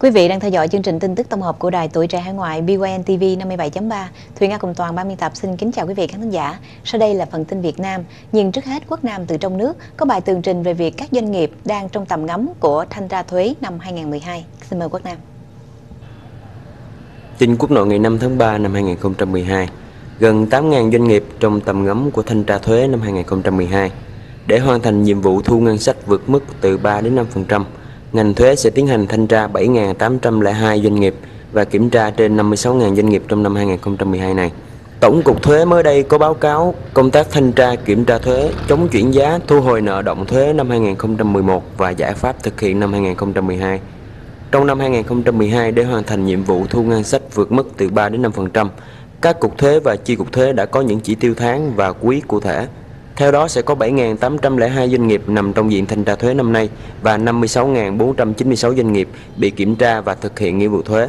Quý vị đang theo dõi chương trình tin tức tổng hợp của Đài Tuổi Trẻ Hải Ngoại BYN TV 57.3. Thuyền Nga cùng toàn ban biên tập xin kính chào quý vị khán thính giả. Sau đây là phần tin Việt Nam. Nhưng trước hết, Quốc Nam từ trong nước có bài tường trình về việc các doanh nghiệp đang trong tầm ngắm của thanh tra thuế năm 2012. Xin mời Quốc Nam. Tin quốc nội ngày 5 tháng 3 năm 2012, gần 8.000 doanh nghiệp trong tầm ngắm của thanh tra thuế năm 2012 để hoàn thành nhiệm vụ thu ngân sách vượt mức từ 3 đến 5% ngành thuế sẽ tiến hành thanh tra 7.802 doanh nghiệp và kiểm tra trên 56.000 doanh nghiệp trong năm 2012 này. Tổng cục thuế mới đây có báo cáo công tác thanh tra kiểm tra thuế, chống chuyển giá, thu hồi nợ động thuế năm 2011 và giải pháp thực hiện năm 2012. Trong năm 2012 để hoàn thành nhiệm vụ thu ngân sách vượt mức từ 3 đến 5%, các cục thuế và chi cục thuế đã có những chỉ tiêu tháng và quý cụ thể. Theo đó sẽ có 7.802 doanh nghiệp nằm trong diện thanh tra thuế năm nay và 56.496 doanh nghiệp bị kiểm tra và thực hiện nghĩa vụ thuế.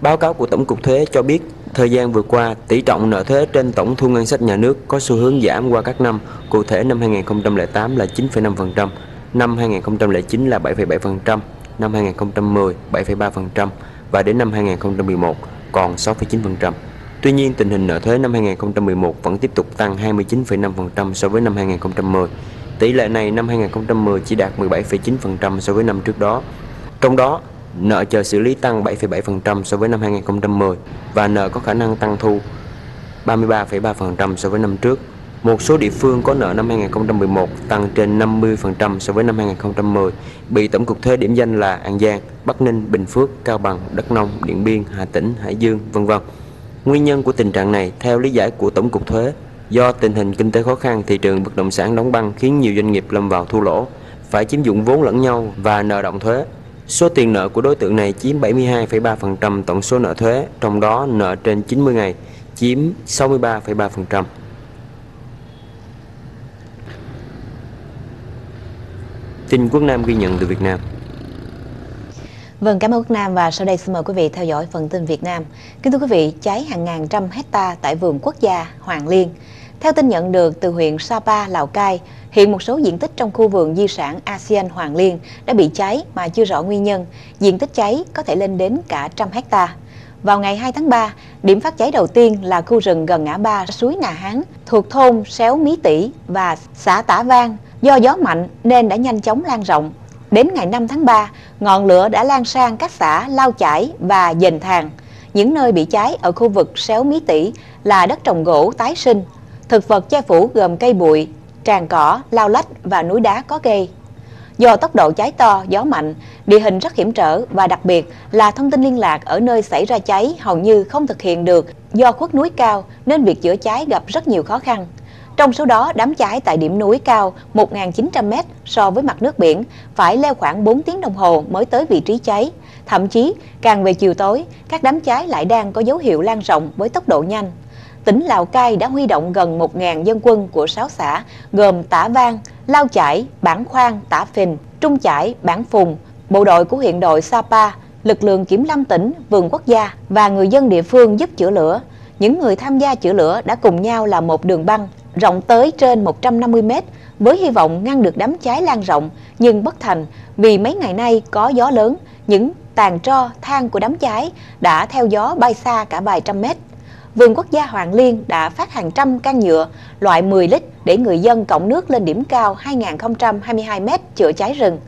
Báo cáo của Tổng cục Thuế cho biết, thời gian vừa qua, tỷ trọng nợ thuế trên tổng thu ngân sách nhà nước có xu hướng giảm qua các năm, cụ thể năm 2008 là 9,5%, năm 2009 là 7,7%, năm 2010 7,3% và đến năm 2011 còn 6,9%. Tuy nhiên, tình hình nợ thuế năm 2011 vẫn tiếp tục tăng 29,5% so với năm 2010. Tỷ lệ này năm 2010 chỉ đạt 17,9% so với năm trước đó. Trong đó, nợ chờ xử lý tăng 7,7% so với năm 2010 và nợ có khả năng tăng thu 33,3% so với năm trước. Một số địa phương có nợ năm 2011 tăng trên 50% so với năm 2010, bị Tổng cục thuế điểm danh là An Giang, Bắc Ninh, Bình Phước, Cao Bằng, Đắk Nông, Điện Biên, Hà Tĩnh, Hải Dương, vân vân. Nguyên nhân của tình trạng này, theo lý giải của Tổng cục Thuế, do tình hình kinh tế khó khăn, thị trường bất động sản đóng băng khiến nhiều doanh nghiệp lâm vào thua lỗ, phải chiếm dụng vốn lẫn nhau và nợ động thuế. Số tiền nợ của đối tượng này chiếm 72,3% tổng số nợ thuế, trong đó nợ trên 90 ngày chiếm 63,3%. Tin Quốc Nam ghi nhận từ Việt Nam. Vâng, cảm ơn Quốc Nam và sau đây xin mời quý vị theo dõi phần tin Việt Nam. Kính thưa quý vị, cháy hàng ngàn trăm hecta tại vườn quốc gia Hoàng Liên. Theo tin nhận được từ huyện Sapa, Lào Cai, hiện một số diện tích trong khu vườn di sản ASEAN Hoàng Liên đã bị cháy mà chưa rõ nguyên nhân. Diện tích cháy có thể lên đến cả trăm hecta. Vào ngày 2 tháng 3, điểm phát cháy đầu tiên là khu rừng gần ngã ba suối Nà Hán thuộc thôn Xéo Mí Tỷ và xã Tả Vang. Do gió mạnh nên đã nhanh chóng lan rộng, Đến ngày 5 tháng 3, ngọn lửa đã lan sang các xã Lao Chải và Dền Thàng. Những nơi bị cháy ở khu vực Xéo Mí Tỷ là đất trồng gỗ tái sinh. Thực vật che phủ gồm cây bụi, tràn cỏ, lao lách và núi đá có cây. Do tốc độ cháy to, gió mạnh, địa hình rất hiểm trở và đặc biệt là thông tin liên lạc ở nơi xảy ra cháy hầu như không thực hiện được do khuất núi cao nên việc chữa cháy gặp rất nhiều khó khăn. Trong số đó, đám cháy tại điểm núi cao 1.900m so với mặt nước biển phải leo khoảng 4 tiếng đồng hồ mới tới vị trí cháy. Thậm chí, càng về chiều tối, các đám cháy lại đang có dấu hiệu lan rộng với tốc độ nhanh. Tỉnh Lào Cai đã huy động gần 1.000 dân quân của 6 xã gồm Tả Vang, Lao Chải, Bản Khoang, Tả Phình, Trung Chải, Bản Phùng, bộ đội của huyện đội Sapa, lực lượng kiểm lâm tỉnh, vườn quốc gia và người dân địa phương giúp chữa lửa. Những người tham gia chữa lửa đã cùng nhau làm một đường băng rộng tới trên 150 mét với hy vọng ngăn được đám cháy lan rộng nhưng bất thành vì mấy ngày nay có gió lớn, những tàn tro than của đám cháy đã theo gió bay xa cả vài trăm mét. Vườn quốc gia Hoàng Liên đã phát hàng trăm can nhựa loại 10 lít để người dân cộng nước lên điểm cao 2.022 mét chữa cháy rừng.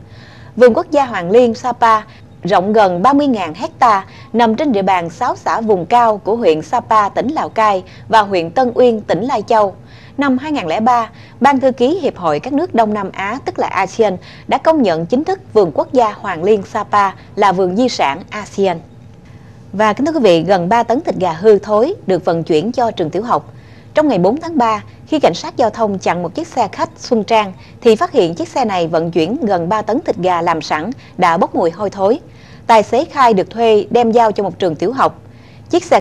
Vườn quốc gia Hoàng Liên Sapa rộng gần 30.000 hecta nằm trên địa bàn 6 xã vùng cao của huyện Sapa, tỉnh Lào Cai và huyện Tân Uyên, tỉnh Lai Châu năm 2003, Ban thư ký Hiệp hội các nước Đông Nam Á tức là ASEAN đã công nhận chính thức vườn quốc gia Hoàng Liên Sapa là vườn di sản ASEAN. Và kính thưa quý vị, gần 3 tấn thịt gà hư thối được vận chuyển cho trường tiểu học. Trong ngày 4 tháng 3, khi cảnh sát giao thông chặn một chiếc xe khách Xuân Trang thì phát hiện chiếc xe này vận chuyển gần 3 tấn thịt gà làm sẵn đã bốc mùi hôi thối. Tài xế khai được thuê đem giao cho một trường tiểu học. Chiếc xe